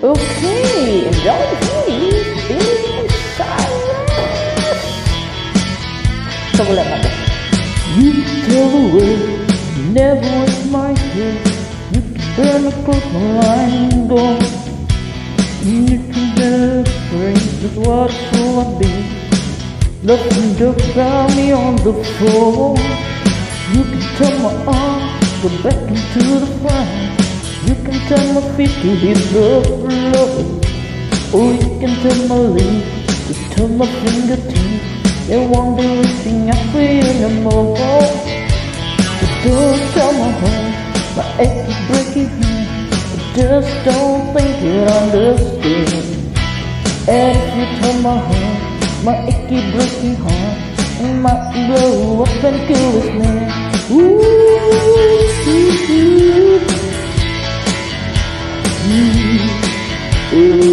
Okay, enjoy the. You tell the you never was my head. You burn across my line, go. You can better praise is what so I be. Nothing just found me on the floor. You can tell my arms go back into the fire. You can turn my feet to the floor. Or you can turn my lips to turn my fingertips. They won't be reaching out for you no more. But don't tell my heart, my achy breaky heart. I just don't think you understand. And if you tell my heart, my achy breaky heart, it might blow up and kill this You can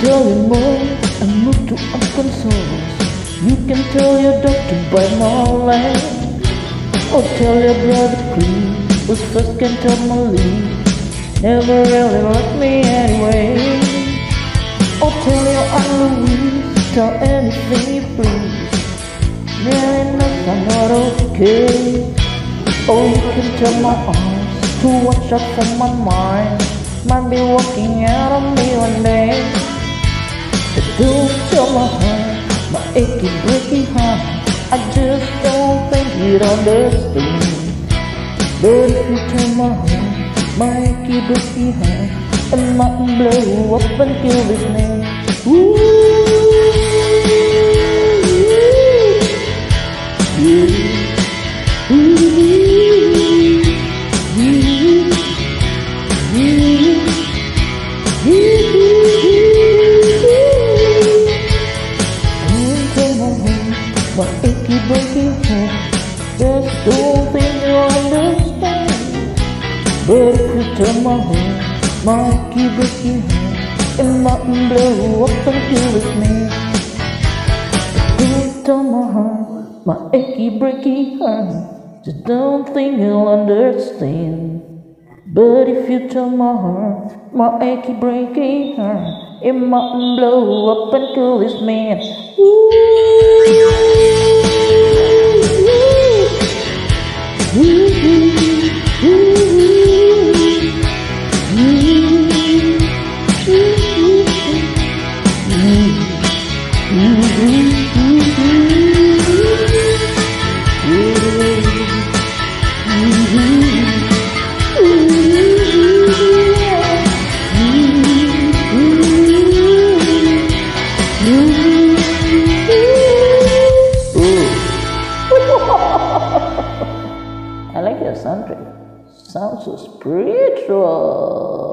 tell your mom I moved to Arkansas. You can tell your doctor by my land. Or tell your brother Chris was first can tell my leave. Never really liked me anyway. Or tell your Aunt Louise, tell. Really knows I'm not okay. Or you can my arms to watch out for my mind. Might be walking out on me one day. But don't tell my heart, my achy breaky heart. I just don't think you'd understand. But if you tell my heart, my achy breaky heart, it might blow up and kill this man. Ooh, don't think you understand But if you tell my heart My achy breaky heart It might blow up and kill this man Don't my heart My achy breaky heart Just don't think you'll understand but if you tell my heart, my achy breaky heart, it might blow up and kill this man. I like your soundtrack. Sounds so spiritual.